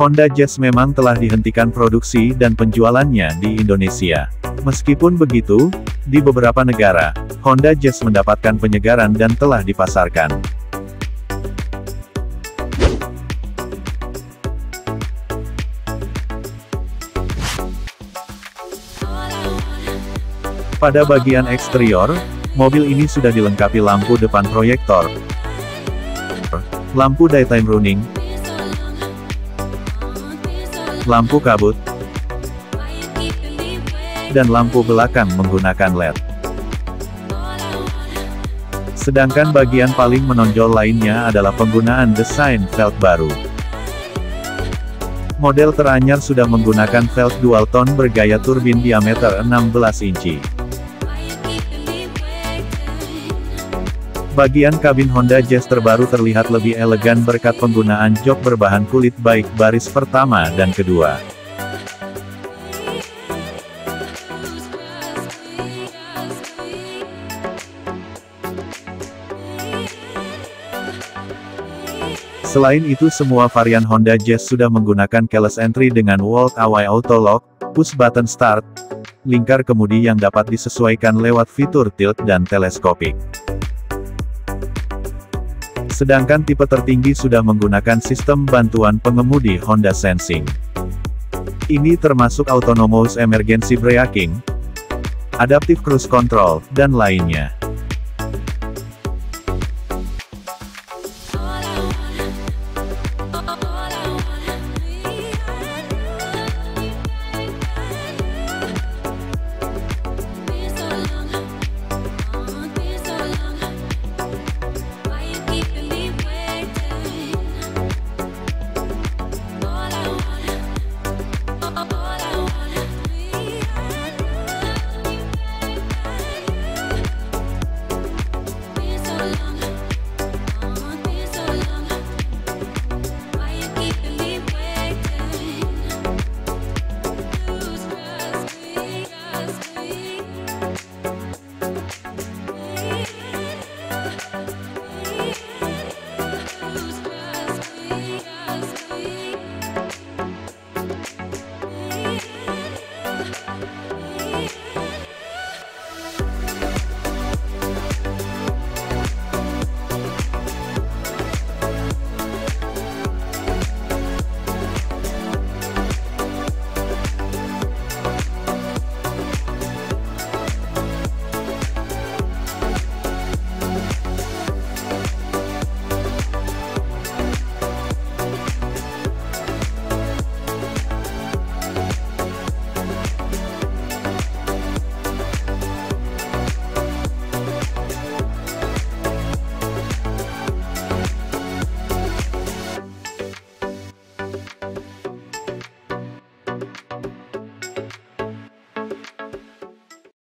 Honda Jazz memang telah dihentikan produksi dan penjualannya di Indonesia. Meskipun begitu, di beberapa negara, Honda Jazz mendapatkan penyegaran dan telah dipasarkan. Pada bagian eksterior, mobil ini sudah dilengkapi lampu depan proyektor, lampu daytime running, lampu kabut, dan lampu belakang menggunakan LED. Sedangkan bagian paling menonjol lainnya adalah penggunaan desain velg baru. Model teranyar sudah menggunakan velg dual tone bergaya turbin diameter 16 inci. Bagian kabin Honda Jazz terbaru terlihat lebih elegan berkat penggunaan jok berbahan kulit baik baris pertama dan kedua. Selain itu semua varian Honda Jazz sudah menggunakan keyless entry dengan Walk Away Auto Lock, push button start, lingkar kemudi yang dapat disesuaikan lewat fitur tilt dan teleskopik. Sedangkan tipe tertinggi sudah menggunakan sistem bantuan pengemudi Honda Sensing. Ini termasuk Autonomous Emergency Braking, Adaptive Cruise Control, dan lainnya.